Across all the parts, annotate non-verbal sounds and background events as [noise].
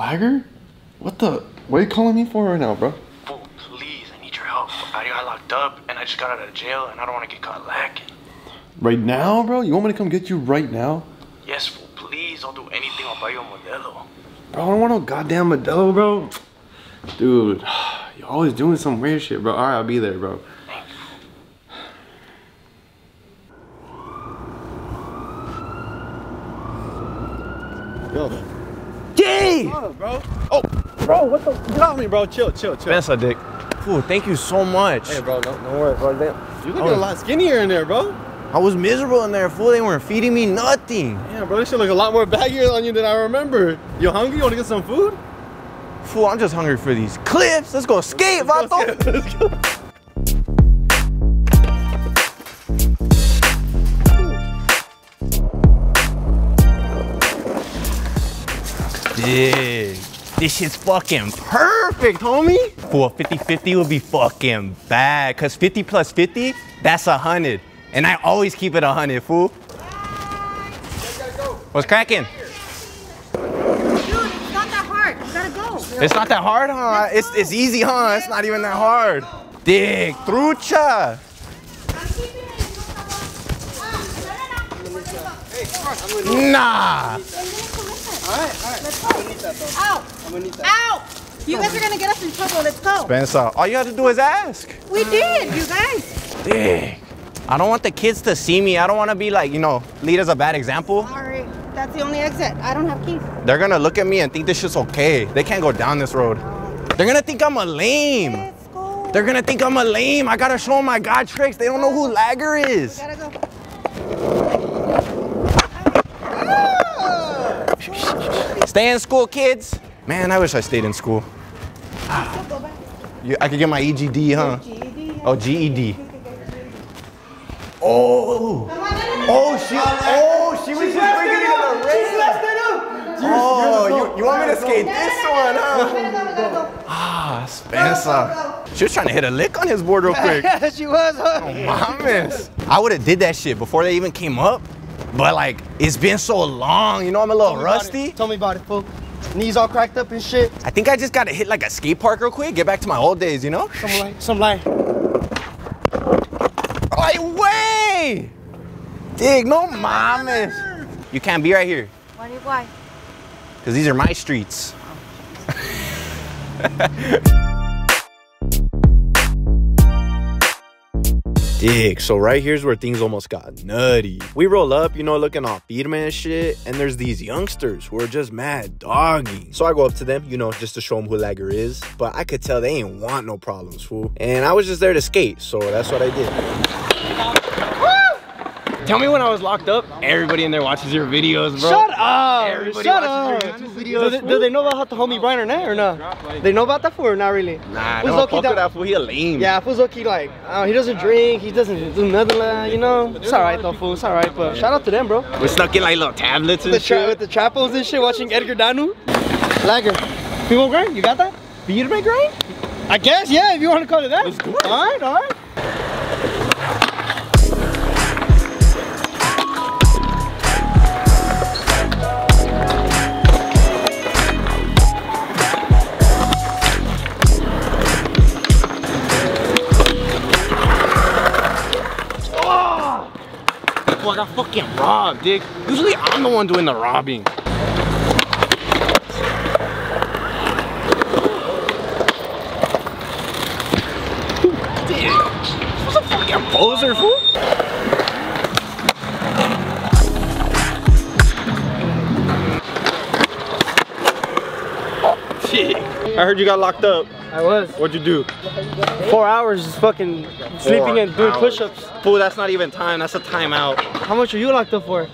Lagger? What the? What are you calling me for right now, bro? Fool, please, I need your help. I got locked up and I just got out of jail and I don't want to get caught lacking. Right now, bro? You want me to come get you right now? Yes, fool, please, I'll do anything. I'll buy you a Modelo. Bro, I don't want no goddamn Modelo, bro. Dude, [sighs] you're always doing some weird shit, bro. All right, I'll be there, bro. Thank you. Yo, bro. Oh, bro, what the? Get off me, bro. Chill, chill, chill. Spencer, dick. Fool, thank you so much. Hey, bro, no, no worries, bro. Damn. You looking Oh. a lot skinnier in there, bro. I was miserable in there, fool. They weren't feeding me nothing. Yeah, bro, this shit look a lot more baggier on you than I remember. You hungry? You want to get some food? Fool, I'm just hungry for these clips. Let's go skate, Let's go, Vato. Dig. This shit's fucking perfect, homie. Fool, 50-50 would be fucking bad. Cause 50 plus 50, that's a hundred. And I always keep it a hundred, fool. What's cracking? Dude, it's not that hard. You gotta go. It's not that hard, huh? It's, it's easy, huh? It's not even that hard. Dig, trucha. Nah. Out. Out. You guys are gonna get us in trouble. Let's go. Spencer, all you have to do is ask. We did, you guys. Dig. I don't want the kids to see me. I don't want to be like, you know, lead as a bad example. Sorry. That's the only exit. I don't have keys. They're gonna look at me and think this shit's okay. They can't go down this road. They're gonna think I'm a lame. Let's go. They're gonna think I'm a lame. I gotta show them my God tricks. They don't know who Lagger is. Gotta go. Stay in school, kids. Man, I wish I stayed in school. I could get my EGD, huh? Oh, GED. Oh. Oh, she. Oh, she was just bringing it in the race. Oh, you, you want me to skate this one, huh? Ah, Spencer. She was trying to hit a lick on his board real quick. Yeah, [laughs] she was, huh? Mames. I would have did that shit before they even came up. But like, it's been so long. You know, I'm a little Tell rusty. Tell me about it, fool. Knees all cracked up and shit. I think I just gotta hit like a skate park real quick, get back to my old days, you know? Some lie, some lie. Like, way! Dig, no mames. You can't be right here, Why? do Why? because these are my streets. Oh, Dig, so right here's where things almost got nutty. We roll up, you know, looking all firme and shit, and there's these youngsters who are just mad doggy. So I go up to them, you know, just to show them who Lagger is, but I could tell they ain't want no problems, fool. And I was just there to skate, so that's what I did. Tell me when I was locked up, everybody in there watches your videos, bro. Shut up! Everybody Shut watches up! your YouTube Do videos, they, do they know about the homie Bryan or not? Or not? They know about that fool or not really? Nah, don't low-key fuck with that fool. He a lame. Yeah, low-key like, uh, he doesn't drink, he doesn't do nothing like you know? It's alright though, fool, it's alright, but shout out to them, bro. We're stuck in like little tablets and The shit. with the trapos and shit, watching Edgar Danu. Lagger. People grind, you got that? Beaterman grind? I guess, yeah, if you want to call it that. Let's do it. Alright, alright. Got fucking robbed, dig. Usually I'm the one doing the robbing. Dig. Who's a fucking poser, fool? I heard you got locked up. I was. What'd you do? Four hours just fucking sleeping and doing push-ups. Fool, that's not even time. That's a timeout. How much are you locked up for?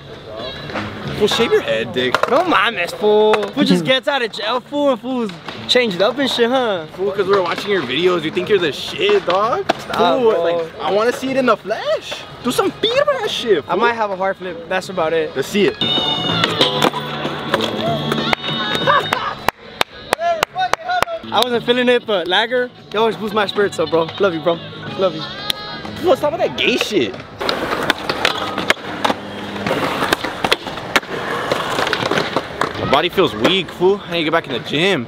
Fool, shave your head, dick. No mames, fool. Fool just [laughs] gets out of jail, fool, and fool's changed up and shit, huh? Fool, because we're watching your videos, you think you're the shit, dog? Stop, Fool, bro. like, I want to see it in the flesh. Do some firma shit, I might have a heart flip. That's about it. Let's see it. I wasn't feeling it, but Lagger, you always boost my spirits up, bro. Love you, bro. Love you. Fool, stop with that gay shit. My body feels weak, fool. I need to get back in the gym.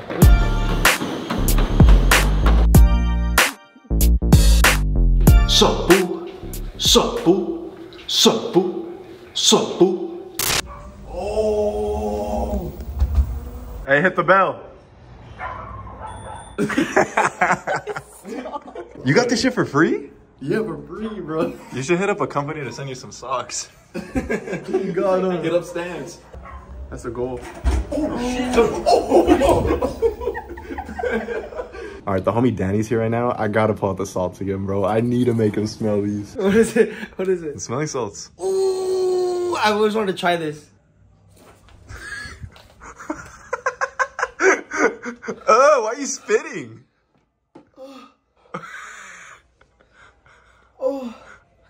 Sup, boo? Sup, boo? Sup, boo? Sup, boo? Oh. Hey, hit the bell. [laughs] you got this shit for free? Yeah, for free, bro. You should hit up a company to send you some socks. God, uh, get upstairs. That's a goal. oh shit All right, the homie Danny's here right now. I gotta pull out the salts again, bro. I need to make him smell these. What is it? What is it? Smelling salts. Ooh, I always wanted to try this. Why are you spitting? [sighs] Oh,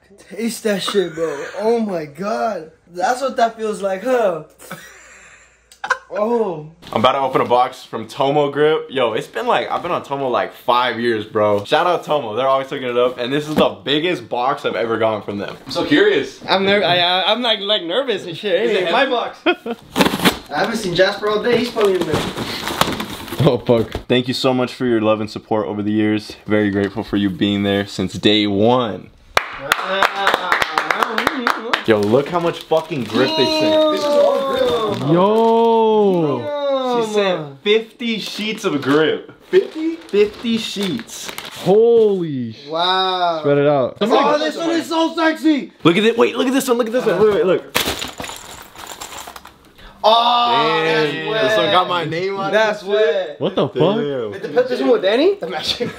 I Taste that shit, bro. Oh my god. That's what that feels like, huh? Oh. I'm about to open a box from Tomo Grip. Yo, it's been like, I've been on Tomo like five years, bro. Shout out Tomo, they're always hooking it up. And this is the biggest box I've ever gotten from them. I'm so curious. I'm ner- I, I, I'm like like nervous and shit. Hey, it my box. [laughs] I haven't seen Jasper all day. He's probably in there. Oh, fuck. Thank you so much for your love and support over the years. Very grateful for you being there since day one. Yo, look how much fucking grip they sent. This is all grip. Yo! She sent 50 sheets of grip. 50? 50 sheets. Holy Wow. Spread it out. Oh, this one is so sexy. Look at it. Wait, look at this one. Look at this one. Wait, wait, look. Oh, Damn, that's wet. this one got my name on it. That's wet. What the fuck? Did they put this one with Danny? The matching. [laughs]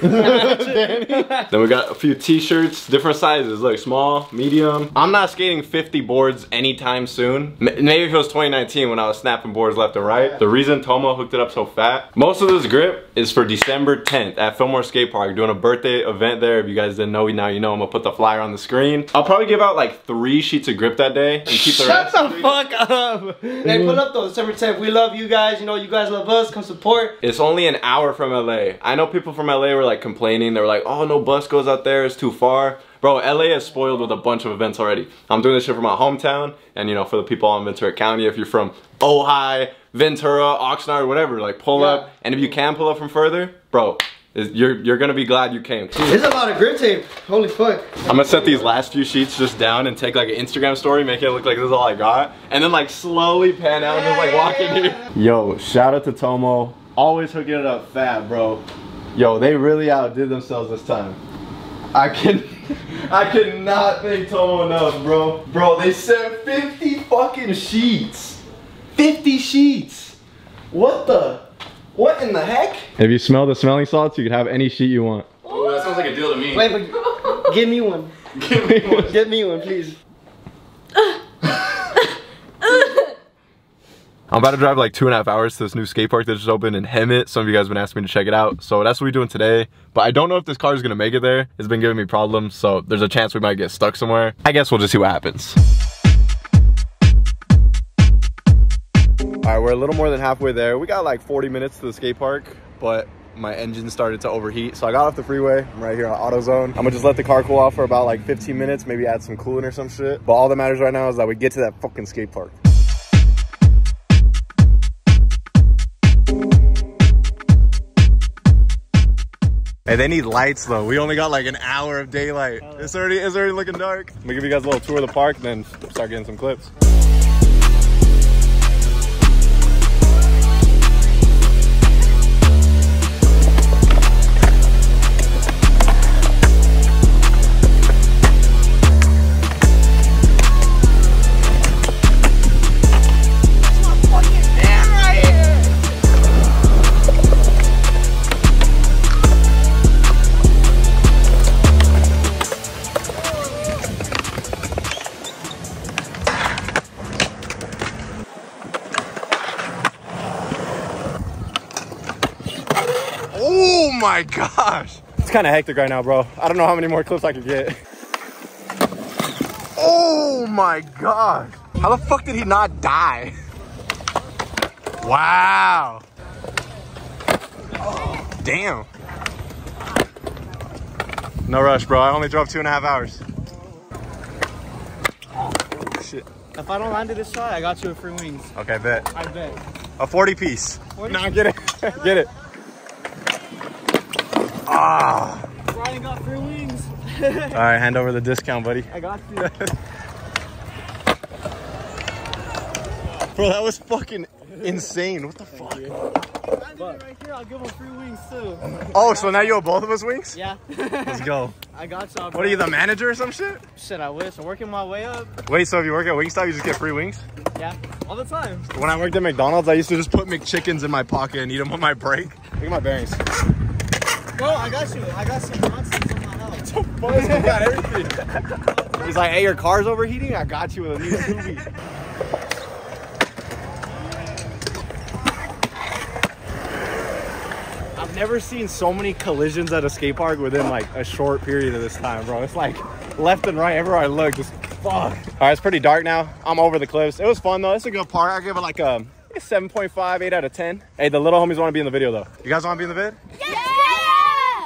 Then we got a few t-shirts, different sizes, like small, medium. I'm not skating 50 boards anytime soon. Maybe if it was 2019 when I was snapping boards left and right. The reason Tomo hooked it up so fat, most of this grip is for December 10th at Fillmore Skate Park, doing a birthday event there. If you guys didn't know, now you know. I'm gonna put the flyer on the screen. I'll probably give out like three sheets of grip that day and keep the Shut rest. the fuck up. Up though, December 10th. We love you guys. You know, you guys love us. Come support. It's only an hour from LA. I know people from LA were like complaining. They were like, oh, no bus goes out there. It's too far. Bro, LA is spoiled with a bunch of events already. I'm doing this shit for my hometown. And, you know, for the people in Ventura County, if you're from Ojai, Ventura, Oxnard, whatever, like pull Yeah. up. And if you can pull up from further, bro, you're, you're gonna be glad you came. There's a lot of grip tape. Holy fuck. I'm gonna set these last few sheets just down and take like an Instagram story, make it look like this is all I got, and then like slowly pan out and just like walk in here. [laughs] Yo, shout out to Tomo. Always hooking it up fat, bro. Yo, they really outdid themselves this time. I can [laughs] I cannot thank Tomo enough, bro. Bro, they sent 50 fucking sheets. 50 sheets. What the? What in the heck? If you smell the smelling salts, you can have any sheet you want. Oh, that sounds like a deal to me. Wait, but give me one. Give me one. Get me one, please. I'm about to drive like two and a half hours to this new skate park that just opened in Hemet. Some of you guys have been asking me to check it out. So that's what we're doing today. But I don't know if this car is gonna make it there. It's been giving me problems. So there's a chance we might get stuck somewhere. I guess we'll just see what happens. All right, we're a little more than halfway there. We got like 40 minutes to the skate park, but my engine started to overheat. So I got off the freeway. I'm right here on AutoZone. I'm gonna just let the car cool off for about like 15 minutes, maybe add some coolant or some shit. But all that matters right now is that we get to that fucking skate park. Hey, they need lights though. We only got like an hour of daylight. It's already it's already looking dark. I'm gonna give you guys a little tour of the park, then start getting some clips. Oh my gosh! It's kind of hectic right now, bro. I don't know how many more clips I could get. Oh my gosh! How the fuck did he not die? Wow! Damn! No rush, bro. I only drove two and a half hours. Shit. If I don't land to this shot, I got you a free wings. Okay, bet. I bet. A 40 piece. Nah, get it. [laughs] get it. Ah. Ryan got three wings. [laughs] All right, hand over the discount, buddy. I got you. [laughs] Bro, that was fucking insane. What the fuck? right here, I'll give him free wings too. Oh, so now you owe both of us wings? Yeah. Let's go. [laughs] I got y'all. What are you, the manager or some shit? Shit, I wish. I'm working my way up. Wait, so if you work at Wingstop, you just get free wings? Yeah. All the time. When I worked at McDonald's, I used to just put McChickens in my pocket and eat them on my break. Look at my bearings. Bro, I got you. I got some nonsense on my house. [laughs] Boys, we got everything. He's like, hey, your car's overheating? I got you with a new [laughs] Scooby. I've never seen so many collisions at a skate park within like a short period of this time, bro. It's like left and right, everywhere I look, just fuck. All right, it's pretty dark now. I'm over the cliffs. It was fun though. It's a good park. I give it like a, a 7.5, 8 out of 10. Hey, the little homies want to be in the video though. You guys want to be in the vid? Yeah!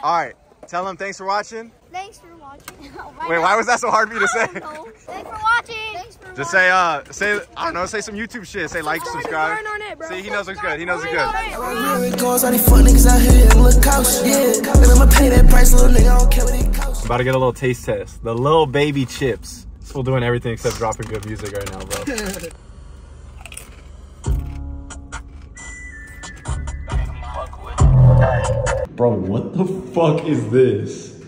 All right. Tell them thanks for watching. Thanks for watching. [laughs] Wait, why was that so hard for you to say? I don't know. Thanks for watching. Thanks for Just say, uh, say, I don't know, say some YouTube shit. Say like, subscribe. Burn on it, bro. See, he knows what's good. He knows what's good. It goes all these fuck niggas out here and look couch. Yeah, and I'ma pay that price, little nigga. I don't care what it costs. About to get a little taste test. The little baby chips. This fool doing everything except dropping good music right now, bro. [laughs] Bro, what the fuck is this?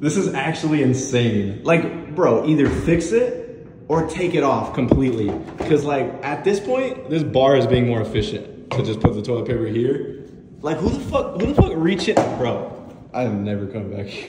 This is actually insane. Like, bro, either fix it or take it off completely. Because, like, at this point, this bar is being more efficient to just put the toilet paper here. Like, who the fuck, who the fuck reach it? Bro, I am never coming back here.